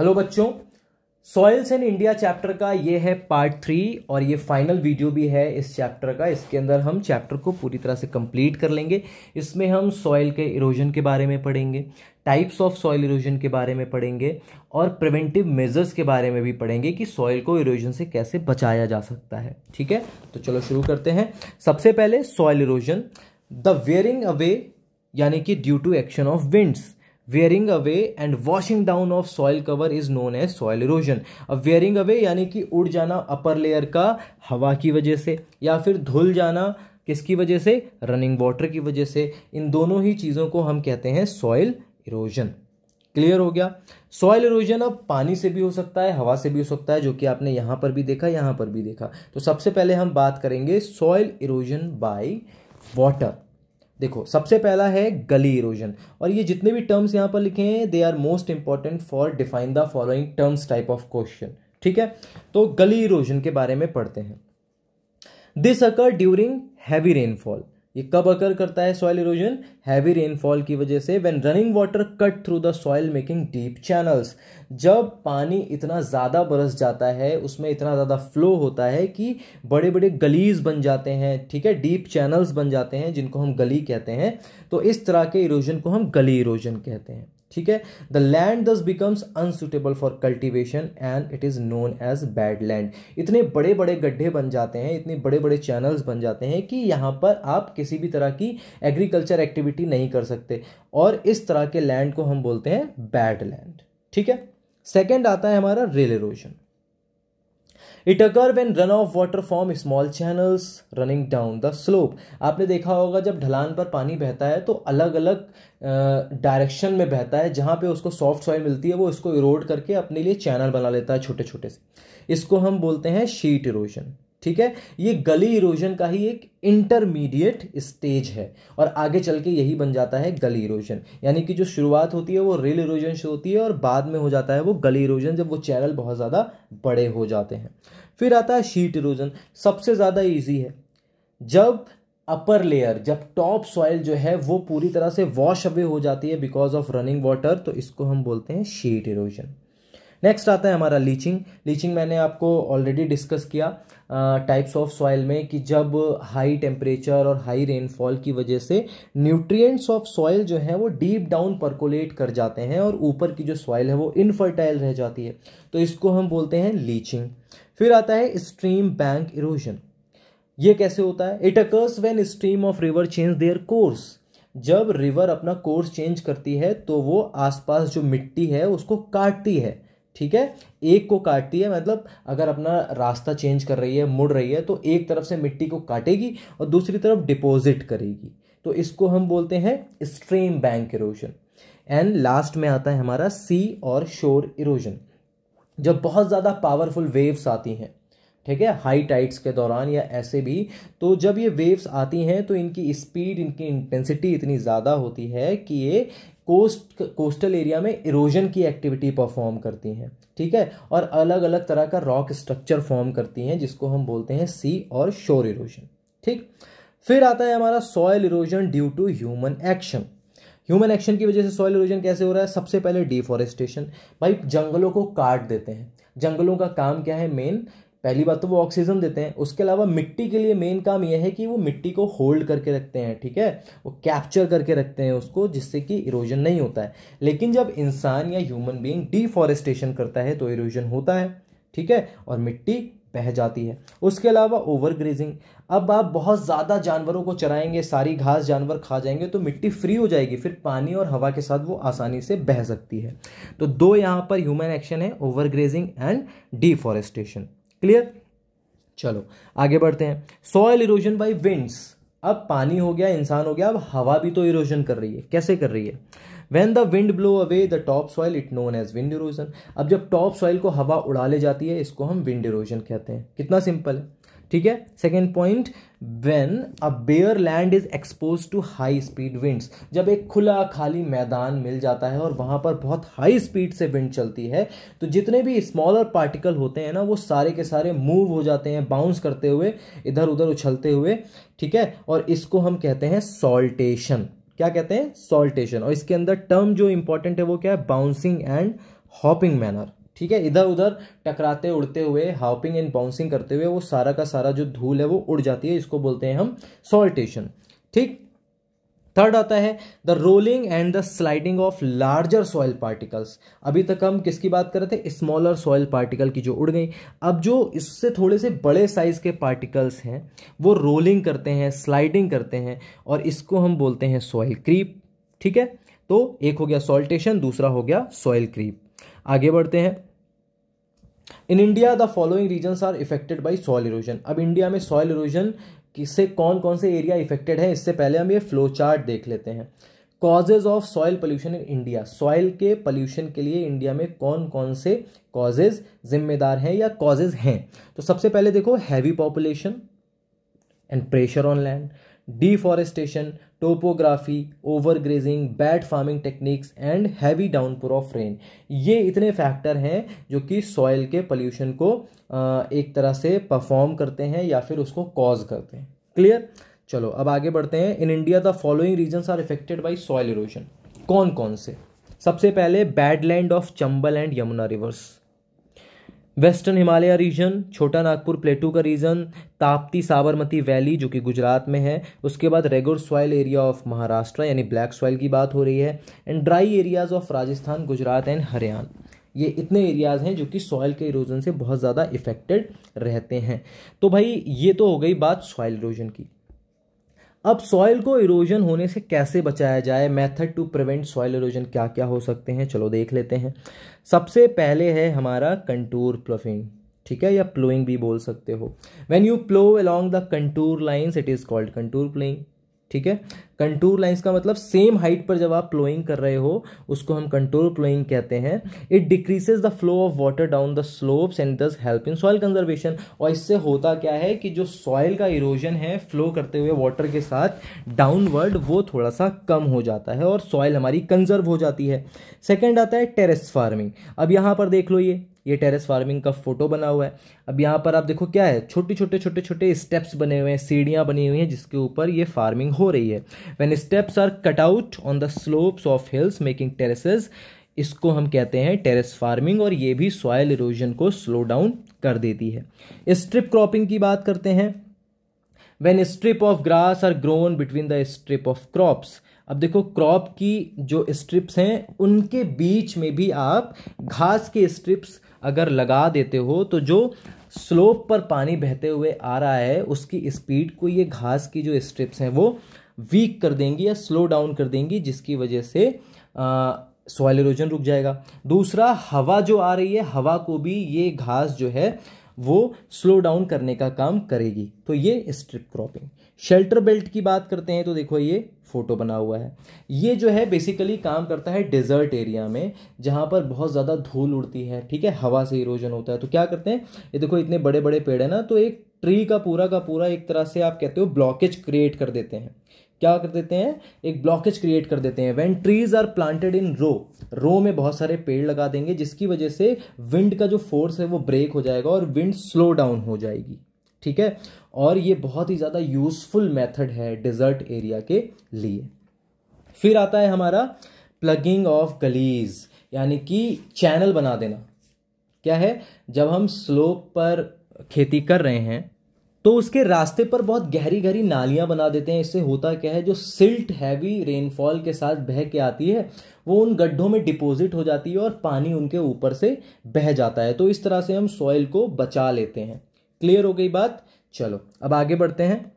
Hello बच्चों soils in India chapter का ये है पार्ट थ्री और ये फाइनल वीडियो भी है इस चैप्टर का। इसके अंदर हम चैप्टर को पूरी तरह से कंप्लीट कर लेंगे। इसमें हम सॉइल के इरोजन के बारे में पढ़ेंगे टाइप्स ऑफ़ सॉइल इरोजन के बारे में पढ़ेंगे और प्रिवेंटिव मेजर्स के बारे में भी पढ़ेंगे कि सॉइल को इरोजन से कैसे बचाया जा सकता है। ठीक है? तो चलो शुरू करते हैं। सबसे पहले soil erosion the wearing away यानी कि due to action of winds wearing away and washing down of soil cover is known as soil erosion अब वेयरिंग अवे यानी कि उड़ जाना अपर लेयर का हवा की वजह से या फिर धुल जाना किसकी वजह से? रनिंग वाटर की वजह से। इन दोनों ही चीज़ों को हम कहते हैं सॉइल इरोजन क्लियर हो गया? सॉइल इरोजन अब पानी से भी हो सकता है, हवा से भी हो सकता है, जो कि आपने यहाँ पर भी देखा, यहाँ पर भी देखा। तो सबसे पहले हम बात करेंगे सॉइल इरोजन बाय वाटर देखो, सबसे पहला है गली इरोजन और ये जितने भी टर्म्स यहाँ पर लिखे हैं they are most important for define the following terms type of question ठीक है? तो गली इरोजन के बारे में पढ़ते हैं. This occur during heavy rainfall ये कब अकर करता है? सॉइल इरोजन हैवी रेनफॉल की वजह से when running water cut through the soil making deep channels जब पानी इतना ज़्यादा बरस जाता है, उसमें इतना ज़्यादा फ्लो होता है कि बड़े बड़े गलीज बन जाते हैं, ठीक है? डीप चैनल्स बन जाते हैं जिनको हम गली कहते हैं। तो इस तरह के इरोजन को हम गली इरोजन कहते हैं। ठीक है? The land thus becomes unsuitable for cultivation and it is known as bad land इतने बड़े बड़े गड्ढे बन जाते हैं, इतने बड़े बड़े चैनल्स बन जाते हैं कि यहाँ पर आप किसी भी तरह की एग्रीकल्चर एक्टिविटी नहीं कर सकते। और इस तरह के लैंड को हम बोलते हैं बैड लैंड ठीक है? सेकेंड आता है हमारा rill erosion it occur when run off water form small channels running down the slope आपने देखा होगा जब ढलान पर पानी बहता है तो अलग अलग डायरेक्शन में बहता है, जहाँ पे उसको सॉफ्ट सॉइल मिलती है, वो इसको इरोड करके अपने लिए चैनल बना लेता है छोटे छोटे से। इसको हम बोलते हैं शीट इरोजन ठीक है? ये गली इरोजन का ही एक इंटरमीडिएट स्टेज है। और आगे चल के यही बन जाता है गली इरोजन यानी कि जो शुरुआत होती है वो रेल इरोजन से होती है और बाद में हो जाता है वो गली इरोजन जब वो चैनल बहुत ज़्यादा बड़े हो जाते हैं। फिर आता है शीट इरोजन सबसे ज़्यादा ईजी है। जब अपर लेयर जब टॉप सॉइल जो है वो पूरी तरह से वॉश अवे हो जाती है बिकॉज़ ऑफ़ रनिंग वाटर तो इसको हम बोलते हैं शीट इरोजन नेक्स्ट आता है हमारा लीचिंग लीचिंग मैंने आपको ऑलरेडी डिस्कस किया। टाइप्स ऑफ़ सॉइल में कि जब हाई टेम्परेचर और हाई रेनफॉल की वजह से न्यूट्रिएंट्स ऑफ़ सॉइल जो है वो डीप डाउन परकोलेट कर जाते हैं और ऊपर की जो सॉइल है वो इनफर्टाइल रह जाती है। तो इसको हम बोलते हैं लीचिंग फिर आता है स्ट्रीम बैंक इरोजन ये कैसे होता है? It occurs when stream of river change their course जब रिवर अपना कोर्स चेंज करती है तो वो आसपास जो मिट्टी है, उसको काटती है। ठीक है? एक को काटती है मतलब अगर अपना रास्ता चेंज कर रही है, मुड़ रही है तो एक तरफ़ से मिट्टी को काटेगी और दूसरी तरफ़ डिपॉजिट करेगी। तो इसको हम बोलते हैं stream bank erosion and last में आता है हमारा सी और शोर इरोजन जब बहुत ज़्यादा पावरफुल वेव्स आती हैं, ठीक है? हाई टाइड्स के दौरान या ऐसे भी तो जब ये वेव्स आती हैं तो इनकी स्पीड इनकी इंटेंसिटी इतनी ज़्यादा होती है कि ये कोस्ट, कोस्टल एरिया में इरोजन की एक्टिविटी परफॉर्म करती हैं, ठीक है? और अलग अलग तरह का रॉक स्ट्रक्चर फॉर्म करती हैं, जिसको हम बोलते हैं सी और शोर इरोजन, ठीक? फिर आता है हमारा soil erosion due to human action. Human action की वजह से सॉयल इरोजन कैसे हो रहा है? सबसे पहले डिफॉरेस्टेशन। भाई, जंगलों को काट देते हैं। जंगलों का काम क्या है? मेन पहली बात तो वो ऑक्सीजन देते हैं। उसके अलावा मिट्टी के लिए मेन काम यह है कि वो मिट्टी को होल्ड करके रखते हैं, ठीक है? वो कैप्चर करके रखते हैं उसको, जिससे कि इरोजन नहीं होता है। लेकिन जब इंसान या ह्यूमन बीइंग डिफॉरेस्टेशन करता है तो इरोजन होता है, ठीक है? और मिट्टी बह जाती है। उसके अलावा ओवर ग्रेजिंग अब आप बहुत ज़्यादा जानवरों को चराएँगे, सारी घास जानवर खा जाएँगे तो मिट्टी फ्री हो जाएगी। फिर पानी और हवा के साथ वो आसानी से बह सकती है। तो दो यहाँ पर ह्यूमन एक्शन है over grazing and deforestation clear चलो, आगे बढ़ते हैं। सॉयल इरोजन बाई विंड्स अब पानी हो गया, इंसान हो गया, अब हवा भी तो इरोजन कर रही है। कैसे कर रही है? When the wind blow away the top soil it known as wind erosion अब जब टॉप सॉइल को हवा उड़ा ले जाती है, इसको हम विंड इरोजन कहते हैं। कितना सिंपल है। ठीक है? Second point when a bare land is expose to high speed winds जब एक खुला खाली मैदान मिल जाता है और वहाँ पर बहुत हाई स्पीड से विंड चलती है तो जितने भी स्मॉलर पार्टिकल होते हैं ना, वो सारे के सारे मूव हो जाते हैं बाउंस करते हुए इधर उधर उछलते हुए। ठीक है? और इसको हम कहते हैं सॉल्टेशन क्या कहते हैं? सॉल्टेशन और इसके अंदर टर्म जो इंपॉर्टेंट है वो क्या है? बाउंसिंग एंड हॉपिंग मैनर ठीक है? इधर उधर टकराते, उड़ते हुए हॉपिंग एंड बाउंसिंग करते हुए वो सारा का सारा जो धूल है वो उड़ जाती है, इसको बोलते हैं हम सॉल्टेशन ठीक? थर्ड आता है the rolling and the sliding of larger soil particles अभी तक हम किसकी बात कर रहे थे? स्मॉलर सॉइल पार्टिकल की जो उड़ गई। अब जो इससे थोड़े से बड़े साइज़ के पार्टिकल्स हैं, वो रोलिंग करते हैं स्लाइडिंग करते हैं, और इसको हम बोलते हैं सॉइल क्रीप ठीक है? तो एक हो गया सॉल्टेशन दूसरा हो गया सॉइल क्रीप आगे बढ़ते हैं। In India the following region are effected by soil erosion अब इंडिया में सॉइल इरोजन किससे कौन कौन से एरिया इफेक्टेड है, इससे पहले हम ये फ्लो चार्ट देख लेते हैं। Causes of soil pollution in India soil के पोल्यूशन के लिए इंडिया में कौन कौन से कॉजेज जिम्मेदार हैं या कॉजेज हैं? तो सबसे पहले देखो heavy population and pressure on land deforestation topography, overgrazing bad farming techniques and heavy downpour of rain. ये इतने फैक्टर हैं जो कि सॉइल के पोल्यूशन को एक तरह से परफॉर्म करते हैं या फिर उसको कॉज करते हैं। क्लियर? चलो, अब आगे बढ़ते हैं। In India the following region are affected by soil erosion कौन कौन से? सबसे पहले badland of Chambal and Yamuna rivers. Western Himalaya region, Chota Nagpur plateau का रीजन, ताप्ती साबरमती वैली, जो कि गुजरात में है। उसके बाद regular soil area of Maharashtra, यानी ब्लैक सॉइल की बात हो रही है, and dry areas of Rajasthan, Gujarat and Haryana. ये इतने एरियाज़ हैं जो कि सॉइल के इरोजन से बहुत ज़्यादा इफेक्टेड रहते हैं। तो भाई, ये तो हो गई बात सॉइल इरोजन की। अब सॉइल को इरोजन होने से कैसे बचाया जाए? Method to prevent soil erosion क्या क्या हो सकते हैं? चलो देख लेते हैं। सबसे पहले है हमारा कंटूर प्लफिंग ठीक है? या प्लोइंग भी बोल सकते हो। When you plough along the contour lines it is called contour ploughing ठीक है? कंटूर लाइंस का मतलब सेम हाइट पर जब आप प्लोइंग कर रहे हो, उसको हम कंटूर प्लोइंग कहते हैं। It decreases the flow of water down the slopes and thus help in soil conservation और इससे होता क्या है कि जो सॉइल का इरोजन है फ्लो करते हुए वाटर के साथ डाउनवर्ड वो थोड़ा सा कम हो जाता है और सॉइल हमारी कंजर्व हो जाती है। सेकेंड आता है टेरेस फ़ार्मिंग अब यहाँ पर देख लो ये। ये टेरेस फ़ार्मिंग का फ़ोटो बना हुआ है। अब यहाँ पर आप देखो क्या है, छोटे छोटे छोटे छोटे स्टेप्स बने हुए हैं, सीढ़ियाँ बनी हुई हैं जिसके ऊपर ये फ़ार्मिंग हो रही है। When steps are cut out on the slopes of hills making terraces इसको हम कहते हैं टेरेस फ़ार्मिंग और ये भी सॉयल इरोजन को स्लो डाउन कर देती है। स्ट्रिप क्रॉपिंग की बात करते हैं। When strip of grass are grown between the strip of crops अब देखो क्रॉप की जो स्ट्रिप्स हैं, उनके बीच में भी आप घास के स्ट्रिप्स अगर लगा देते हो तो जो स्लोप पर पानी बहते हुए आ रहा है, उसकी स्पीड को ये घास की जो स्ट्रिप्स हैं, वो वीक कर देंगी या स्लो डाउन कर देंगी, जिसकी वजह से सॉयल इरोजन रुक जाएगा। दूसरा, हवा जो आ रही है, हवा को भी ये घास जो है वो स्लो डाउन करने का काम करेगी। तो ये स्ट्रिप क्रॉपिंग शेल्टर बेल्ट की बात करते हैं तो देखो ये फ़ोटो बना हुआ है। ये जो है बेसिकली काम करता है डेजर्ट एरिया में, जहाँ पर बहुत ज़्यादा धूल उड़ती है, ठीक है? हवा से इरोजन होता है। तो क्या करते हैं? ये देखो इतने बड़े बड़े पेड़ है ना तो एक ट्री का पूरा का पूरा एक तरह से आप कहते हो ब्लॉकेज क्रिएट कर देते हैं। क्या कर देते हैं? एक ब्लॉकेज क्रिएट कर देते हैं। When trees are planted in row row में बहुत सारे पेड़ लगा देंगे, जिसकी वजह से विंड का जो फोर्स है वो ब्रेक हो जाएगा और विंड स्लो डाउन हो जाएगी। ठीक है? और ये बहुत ही ज़्यादा यूजफुल मेथड है डिजर्ट एरिया के लिए। फिर आता है हमारा प्लगिंग ऑफ़ गलीज यानी कि चैनल बना देना। क्या है? जब हम स्लोप पर खेती कर रहे हैं तो उसके रास्ते पर बहुत गहरी गहरी नालियाँ बना देते हैं। इससे होता क्या है, जो सिल्ट हैवी रेनफॉल के साथ बह के आती है, वो उन गड्ढों में डिपॉजिट हो जाती है और पानी उनके ऊपर से बह जाता है। तो इस तरह से हम सॉइल को बचा लेते हैं। क्लियर हो गई बात? चलो, अब आगे बढ़ते हैं।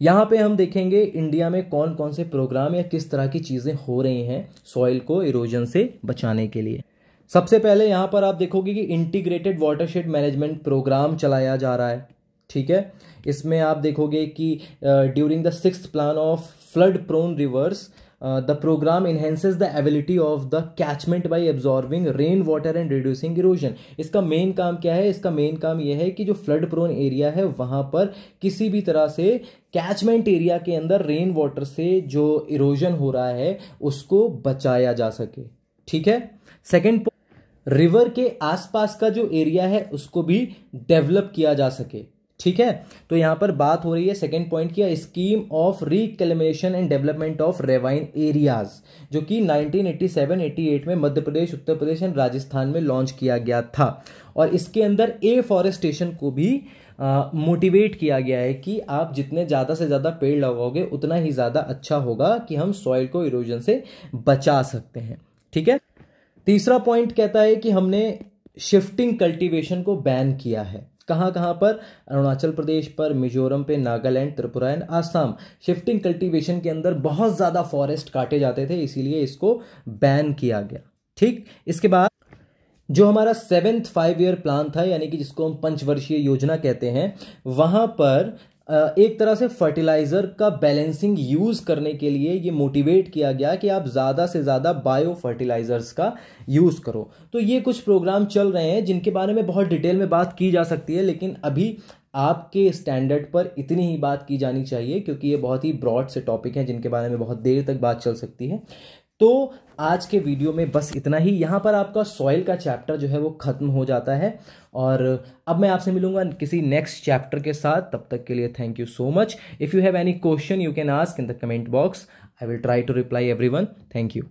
यहाँ पे हम देखेंगे इंडिया में कौन कौन से प्रोग्राम या किस तरह की चीज़ें हो रही हैं सॉइल को इरोजन से बचाने के लिए। सबसे पहले यहाँ पर आप देखोगे कि इंटीग्रेटेड वाटरशेड मैनेजमेंट प्रोग्राम चलाया जा रहा है। ठीक है? इसमें आप देखोगे कि during the six plan of flood prone rivers the program enhances the ability of the catchment by absorbing rain water and reducing erosion इसका मेन काम क्या है? इसका मेन काम यह है कि जो फ्लड प्रोन एरिया है, वहाँ पर किसी भी तरह से कैचमेंट एरिया के अंदर रेन वाटर से जो इरोजन हो रहा है, उसको बचाया जा सके। ठीक है? सेकेंड रिवर के आसपास का जो एरिया है, उसको भी डेवलप किया जा सके। ठीक है? तो यहाँ पर बात हो रही है सेकेंड पॉइंट की scheme of reclamation and development of ravine areas जो कि 1987-88 में मध्य प्रदेश, उत्तर प्रदेश एंड राजस्थान में लॉन्च किया गया था। और इसके अंदर ए फॉरेस्टेशन को भी मोटिवेट किया गया है कि आप जितने ज़्यादा से ज़्यादा पेड़ लगाओगे, उतना ही ज़्यादा अच्छा होगा कि हम सॉइल को इरोजन से बचा सकते हैं। ठीक है? तीसरा पॉइंट कहता है कि हमने शिफ्टिंग कल्टीवेशन को बैन किया है। कहाँ कहाँ पर? अरुणाचल प्रदेश पर, मिजोरम पे, Nagaland, Tripura and Assam. Shifting cultivation के अंदर बहुत ज़्यादा फॉरेस्ट काटे जाते थे, इसीलिए इसको बैन किया गया। ठीक? इसके बाद जो हमारा सेवेंथ फाइव ईयर प्लान था, यानी कि जिसको हम पंचवर्षीय योजना कहते हैं, वहाँ पर एक तरह से फर्टिलाइज़र का बैलेंसिंग यूज़ करने के लिए ये मोटिवेट किया गया कि आप ज़्यादा से ज़्यादा बायो फर्टिलाइजर्स का यूज़ करो। तो ये कुछ प्रोग्राम चल रहे हैं, जिनके बारे में बहुत डिटेल में बात की जा सकती है, लेकिन अभी आपके स्टैंडर्ड पर इतनी ही बात की जानी चाहिए, क्योंकि ये बहुत ही ब्रॉड से टॉपिक हैं, जिनके बारे में बहुत देर तक बात चल सकती है। तो आज के वीडियो में बस इतना ही। यहाँ पर आपका सॉइल का चैप्टर जो है वो खत्म हो जाता है। और अब मैं आपसे मिलूँगा किसी नेक्स्ट चैप्टर के साथ। तब तक के लिए thank you so much if you have any question you can ask in the comment box I will try to reply everyone thank you